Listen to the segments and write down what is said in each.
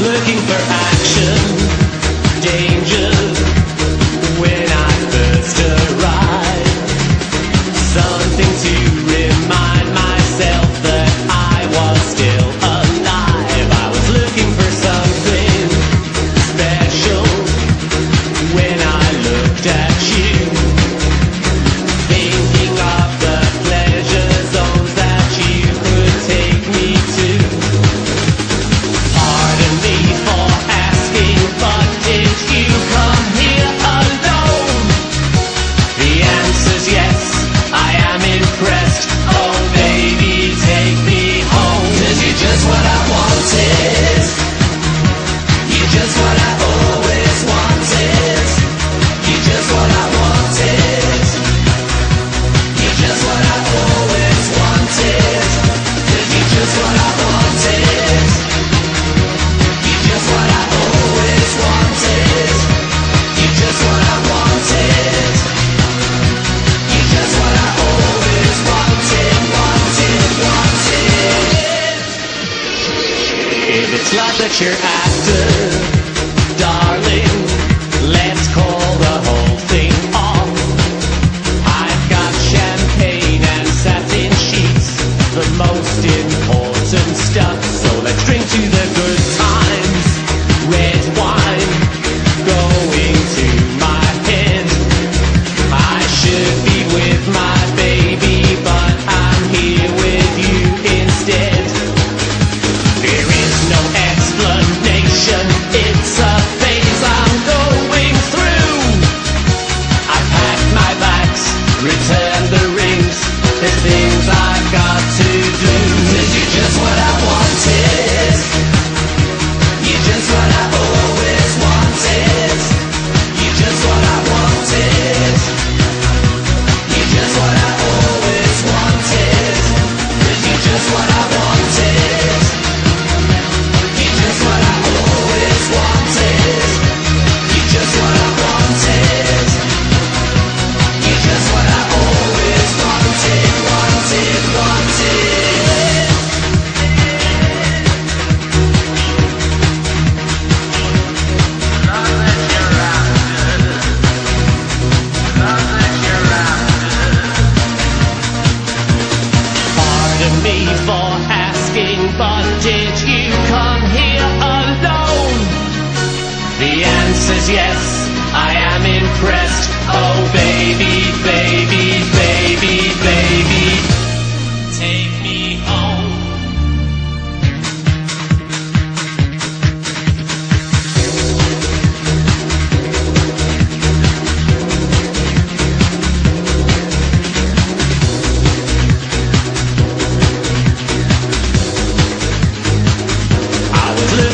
looking for action. that you're after. me for asking, but did you come here alone? The answer's yes, I am impressed.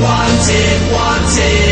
wanted, wanted.